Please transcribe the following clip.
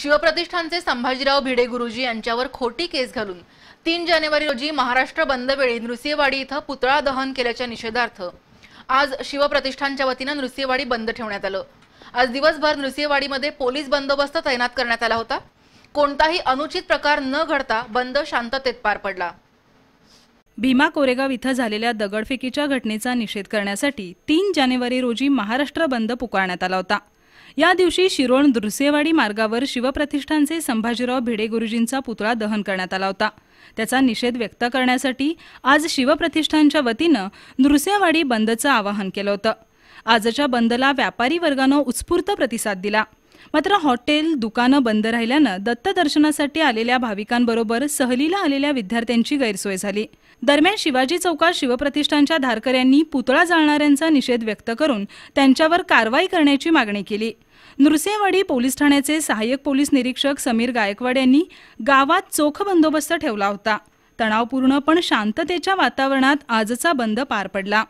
शिवप्रतिष्ठानचे संभाजीराव भिडे गुरुजी यांच्यावर खोटी केस घालून तीन जानेवारी रोजी महाराष्ट्र बंदवेळी नृसिंहवाडी इथं पुतळा दहन केल्याच्या निषेधार्थ आज शिवप्रतिष्ठानच्या वतीनं नृसिंहवाडी बंद ठेवण्यात आलं. आज दिवसभर नृसिंहवाडीमध्ये पोलीस बंदोबस्त तैनात करण्यात आला होता. कोणताही अनुचित प्रकार न घडता बंद शांततेत पार पडला. भीमा कोरेगाव इथं झालेल्या दगडफेकीच्या घटनेचा निषेध करण्यासाठी तीन जानेवारी रोजी महाराष्ट्र बंद पुकारण्यात आला होता. या दिवशी शिरोण नृसिंहवाडी मार्गावर शिवप्रतिष्ठानचे संभाजीराव भिडे गुरुजींचा पुतळा दहन करण्यात आला होता. त्याचा निषेध व्यक्त करण्यासाठी आज शिवप्रतिष्ठानच्या वतीनं नृसेवाडी बंदचं आवाहन केलं होतं. आजच्या बंदला व्यापारी वर्गानं उत्स्फूर्त प्रतिसाद दिला. मात्र हॉटेल दुकानं बंद राहिल्यानं दत्तदर्शनासाठी आलेल्या भाविकांबरोबर सहलीला आलेल्या विद्यार्थ्यांची गैरसोय झाली. दरम्यान शिवाजी चौकात शिवप्रतिष्ठानच्या धारकऱ्यांनी पुतळा जाळणाऱ्यांचा निषेध व्यक्त करून त्यांच्यावर कारवाई करण्याची मागणी केली. नृसिंहवाडी पोलीस ठाण्याचे सहाय्यक पोलीस निरीक्षक समीर गायकवाड यांनी गावात चोख बंदोबस्त ठेवला होता. तणावपूर्ण पण शांततेच्या वातावरणात आजचा बंद पार पडला.